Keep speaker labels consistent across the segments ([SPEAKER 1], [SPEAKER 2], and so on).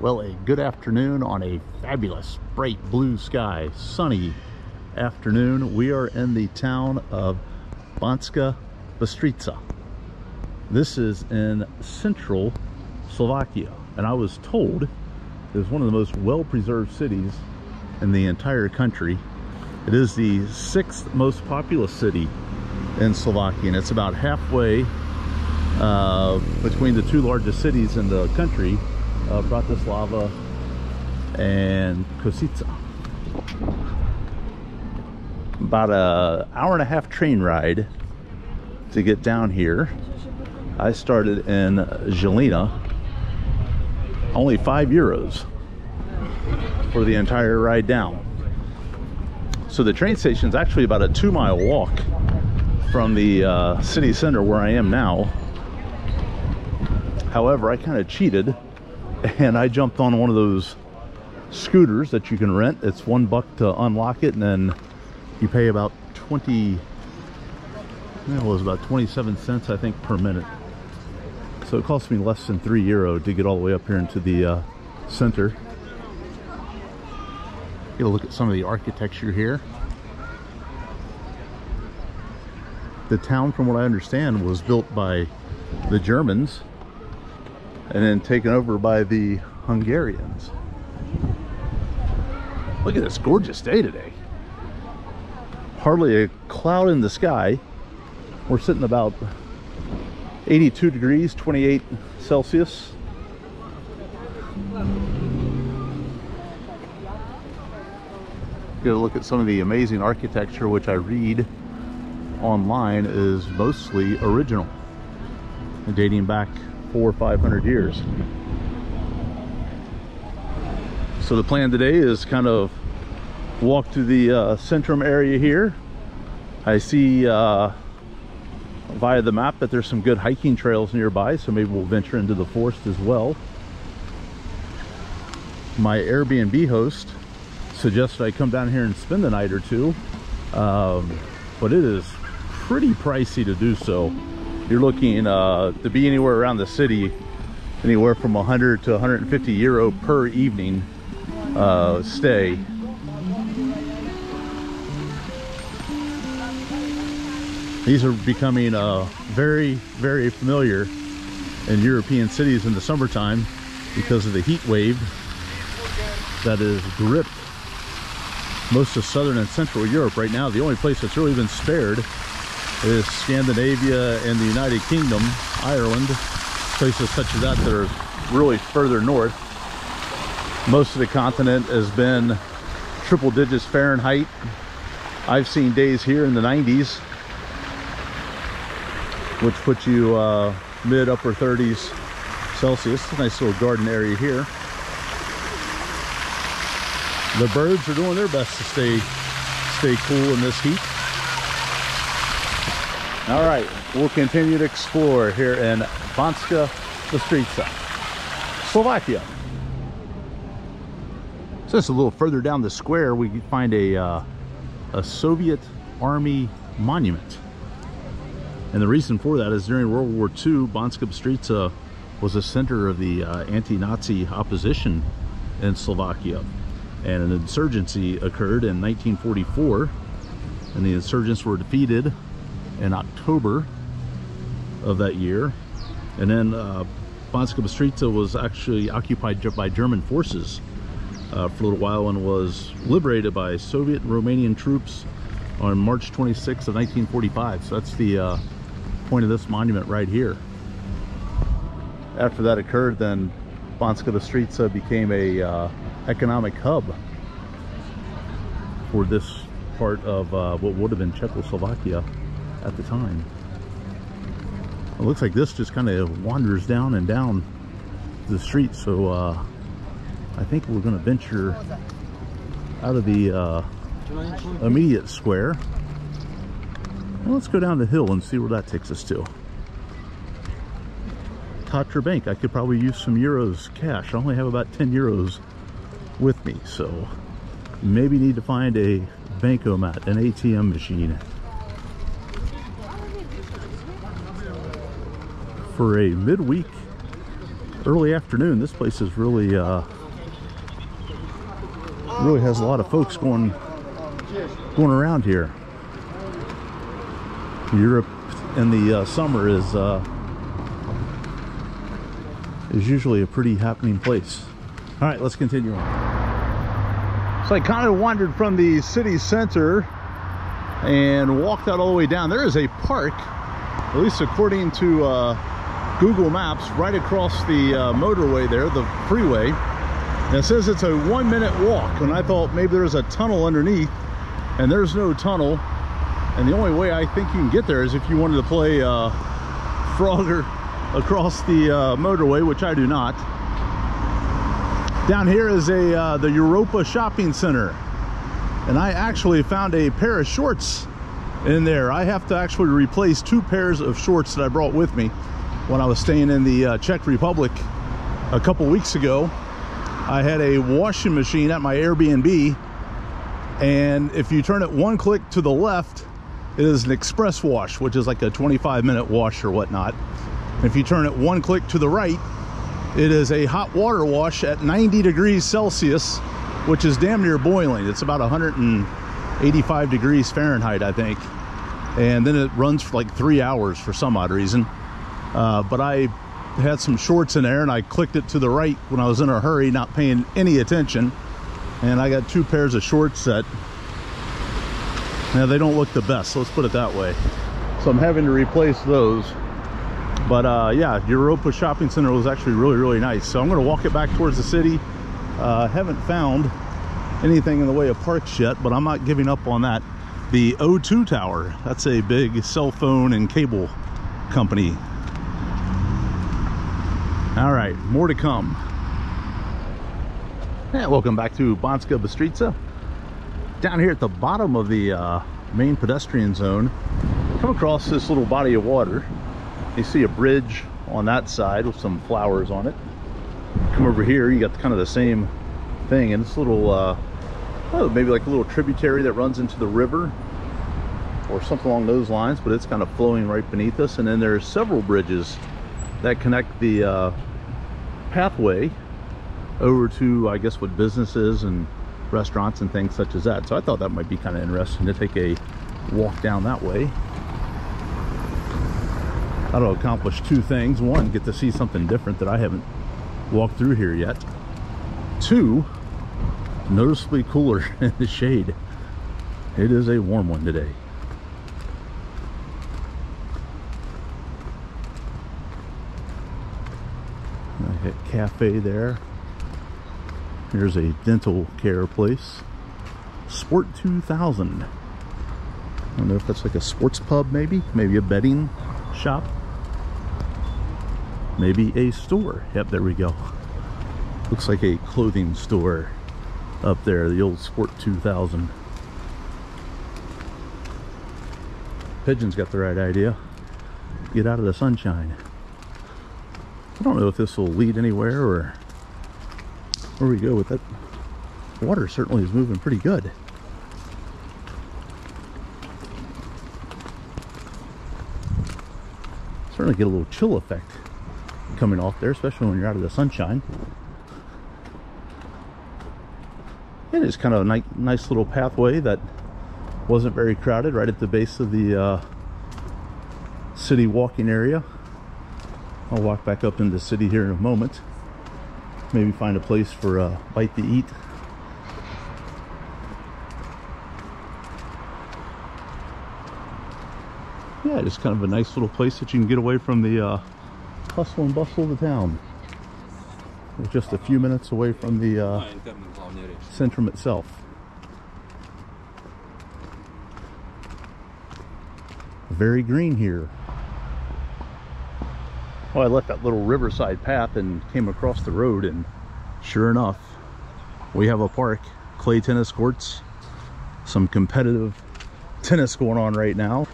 [SPEAKER 1] Well, a good afternoon on a fabulous, bright blue sky, sunny afternoon. We are in the town of Banska Bystrica. This is in central Slovakia, and I was told it is one of the most well-preserved cities in the entire country. It is the sixth most populous city in Slovakia, and it's about halfway uh, between the two largest cities in the country, uh, Bratislava and Košice. About an hour and a half train ride to get down here. I started in Žilina, only five euros for the entire ride down. So the train station is actually about a two mile walk from the uh, city center where I am now. However, I kind of cheated and I jumped on one of those scooters that you can rent. It's one buck to unlock it and then you pay about 20, it was about 27 cents I think per minute. So it cost me less than three euro to get all the way up here into the uh, center. Get a look at some of the architecture here. The town, from what I understand, was built by the Germans and then taken over by the Hungarians. Look at this gorgeous day today. Hardly a cloud in the sky. We're sitting about 82 degrees, 28 Celsius. Get a look at some of the amazing architecture, which I read online is mostly original, dating back four or 500 years. So the plan today is kind of walk through the uh, Centrum area here. I see uh, via the map that there's some good hiking trails nearby, so maybe we'll venture into the forest as well. My Airbnb host suggested I come down here and spend the night or two, um, but it is pretty pricey to do so. You're looking uh, to be anywhere around the city, anywhere from 100 to 150 euro per evening uh, stay. These are becoming uh, very, very familiar in European cities in the summertime because of the heat wave that has gripped most of southern and central Europe right now. The only place that's really been spared is Scandinavia and the United Kingdom, Ireland, places such as that that are really further north. Most of the continent has been triple digits Fahrenheit. I've seen days here in the 90s which puts you uh, mid upper 30s Celsius. Nice little garden area here. The birds are doing their best to stay stay cool in this heat. All right, we'll continue to explore here in Banska Bystrica, Slovakia. So just a little further down the square, we find a, uh, a Soviet Army monument. And the reason for that is during World War II, Banska Bystrica was a center of the uh, anti-Nazi opposition in Slovakia. And an insurgency occurred in 1944, and the insurgents were defeated in October of that year. And then uh, Banska Bystrica was actually occupied by German forces uh, for a little while and was liberated by Soviet and Romanian troops on March 26th of 1945. So that's the uh, point of this monument right here. After that occurred, then Banska Bystrica became a uh, economic hub for this part of uh, what would have been Czechoslovakia at the time. It looks like this just kind of wanders down and down the street, so uh, I think we're going to venture out of the uh, immediate square well, let's go down the hill and see where that takes us to. Tatra Bank. I could probably use some euros cash. I only have about 10 euros with me, so maybe need to find a bankomat, an ATM machine. For a midweek early afternoon. This place is really, uh, really has a lot of folks going, going around here. Europe in the uh, summer is uh, is usually a pretty happening place. All right, let's continue on. So I kind of wandered from the city center and walked out all the way down. There is a park, at least according to uh, Google Maps, right across the uh, motorway there, the freeway. And it says it's a one minute walk. And I thought maybe there's a tunnel underneath and there's no tunnel. And the only way I think you can get there is if you wanted to play uh, Frogger across the uh, motorway, which I do not. Down here is a uh, the Europa Shopping Center. And I actually found a pair of shorts in there. I have to actually replace two pairs of shorts that I brought with me when I was staying in the uh, Czech Republic a couple weeks ago. I had a washing machine at my Airbnb. And if you turn it one click to the left it is an express wash which is like a 25 minute wash or whatnot. If you turn it one click to the right it is a hot water wash at 90 degrees celsius which is damn near boiling. It's about 185 degrees fahrenheit i think. And then it runs for like three hours for some odd reason uh, but i had some shorts in there and i clicked it to the right when i was in a hurry not paying any attention. And i got two pairs of shorts that now they don't look the best. So let's put it that way. So i'm having to replace those. But uh, yeah europa shopping center was actually really really nice. So i'm going to walk it back towards the city. Uh, haven't found anything in the way of parks yet but i'm not giving up on that. The o2 tower that's a big cell phone and cable company all right more to come. And welcome back to Banska Bystrica down here at the bottom of the uh, main pedestrian zone come across this little body of water. You see a bridge on that side with some flowers on it. Come over here you got kind of the same thing and this little uh, oh, maybe like a little tributary that runs into the river or something along those lines but it's kind of flowing right beneath us. And then there's several bridges that connect the uh, pathway over to I guess what businesses and restaurants and things such as that. So I thought that might be kind of interesting to take a walk down that way. That'll accomplish two things. One, get to see something different that I haven't walked through here yet. Two, noticeably cooler in the shade. It is a warm one today. Cafe there Here's a dental care place. Sport 2000. I don't know if that's like a sports pub maybe. Maybe a betting shop. Maybe a store. Yep, there we go. Looks like a clothing store up there. The old Sport 2000. Pigeon's got the right idea. Get out of the sunshine. I don't know if this will lead anywhere or where we go with that water certainly is moving pretty good. Certainly get a little chill effect coming off there especially when you're out of the sunshine. It is kind of a nice, little pathway that wasn't very crowded right at the base of the uh, city walking area I'll walk back up into the city here in a moment. Maybe find a place for a bite to eat. Yeah just kind of a nice little place that you can get away from the uh, hustle and bustle of the town. Just a few minutes away from the uh, centrum itself. Very green here well, I left that little riverside path and came across the road and sure enough, we have a park, clay tennis courts, some competitive tennis going on right now.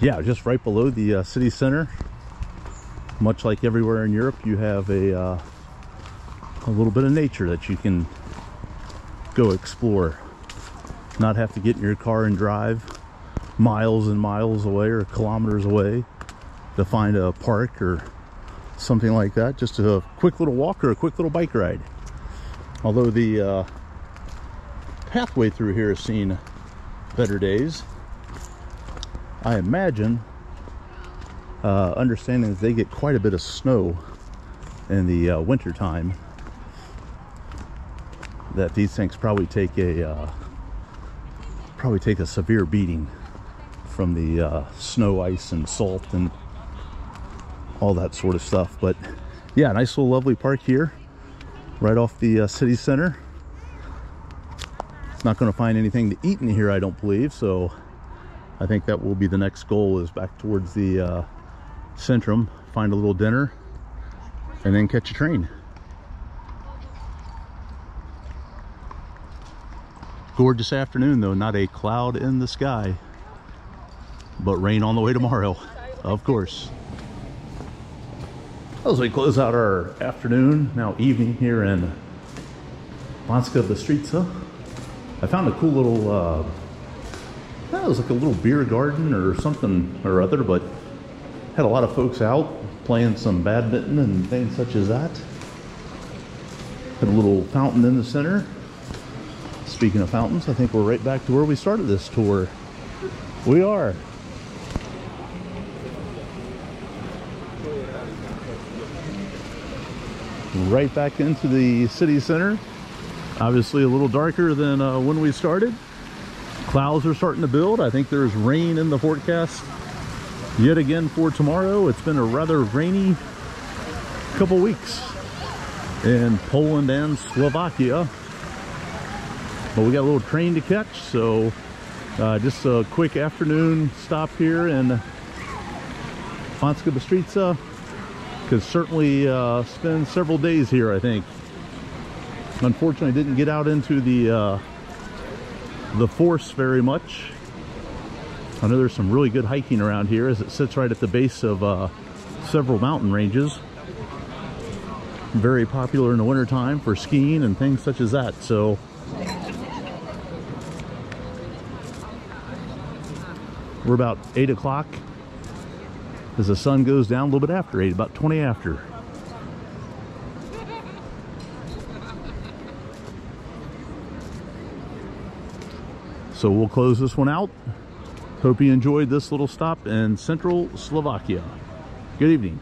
[SPEAKER 1] Yeah, just right below the uh, city center. Much like everywhere in Europe, you have a, uh, a little bit of nature that you can go explore not have to get in your car and drive miles and miles away or kilometers away to find a park or something like that. Just a quick little walk or a quick little bike ride. Although the uh, pathway through here has seen better days. I imagine, uh, understanding that they get quite a bit of snow in the uh, winter time, that these things probably take a uh, probably take a severe beating from the uh, snow, ice, and salt and all that sort of stuff. But yeah, nice little lovely park here, right off the uh, city center. It's not going to find anything to eat in here, I don't believe. So I think that will be the next goal is back towards the uh, Centrum, find a little dinner, and then catch a train. Gorgeous afternoon though, not a cloud in the sky, but rain on the way tomorrow, of course. As we close out our afternoon, now evening here in Banska Bystrica, I found a cool little, uh, that was like a little beer garden or something or other, but had a lot of folks out playing some badminton and things such as that. Had a little fountain in the center. Speaking of fountains, I think we're right back to where we started this tour. We are. Right back into the city center. Obviously a little darker than uh, when we started. Clouds are starting to build. I think there's rain in the forecast yet again for tomorrow. It's been a rather rainy couple weeks in Poland and Slovakia. But we got a little train to catch, so uh, just a quick afternoon stop here in Banska Bystrica. Could certainly uh, spend several days here, I think. Unfortunately, didn't get out into the uh, the force very much. I know there's some really good hiking around here as it sits right at the base of uh, several mountain ranges. Very popular in the wintertime for skiing and things such as that. So we're about 8 o'clock as the sun goes down a little bit after 8, about 20 after. So we'll close this one out. Hope you enjoyed this little stop in central Slovakia. Good evening.